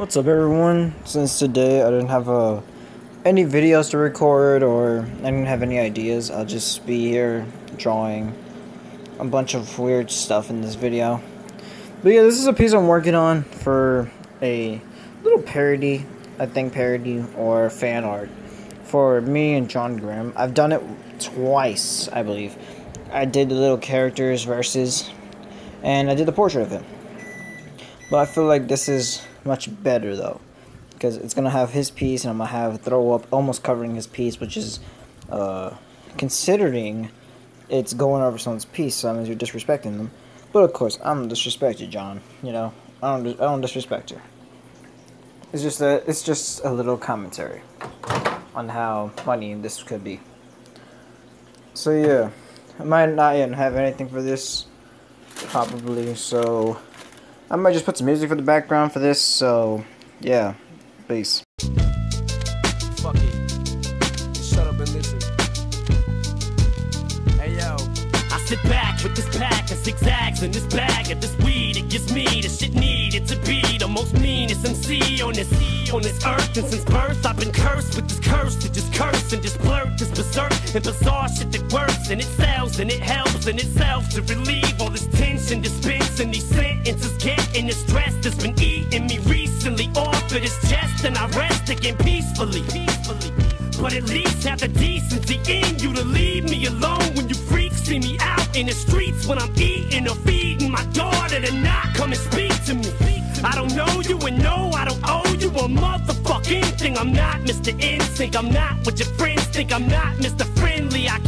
What's up everyone? Since today I didn't have uh, any videos to record or I didn't have any ideas, I'll just be here drawing a bunch of weird stuff in this video. But yeah, this is a piece I'm working on for a little parody, I think parody or fan art for me and Jon Grim. I've done it twice, I believe. I did the little characters versus and I did the portrait of him. But I feel like this is much better though, because it's gonna have his piece, and I'm gonna have throw up almost covering his piece, which is, uh, considering it's going over someone's piece, so that means you're disrespecting them. But of course, I'm disrespected, Jon. You know, I don't, I don't disrespect you. It's just a, it's just a little commentary on how funny this could be. So yeah, I might not even have anything for this, probably. So I might just put some music for the background for this, so yeah, peace. Fuck it. Shut up and listen. Hey yo. I sit back with this pack of zigzags this bag of this weed. It gives me the shit needed to be the most meanest MC on this on this earth. And since birth, I've been cursed with this curse to just curse and just this berserk and bizarre shit that works and it sells and it helps in itself to relieve all this tension, getting the stress that's been eating me recently off of this chest, and I rest again peacefully. Peacefully. But at least have the decency in you to leave me alone when you freaks see me out in the streets when I'm eating or feeding my daughter to not come and speak to me. I don't know you and no, I don't owe you a motherfucking thing. I'm not Mr. N'Sync, I'm not what your friends think. I'm not Mr. Friendly, I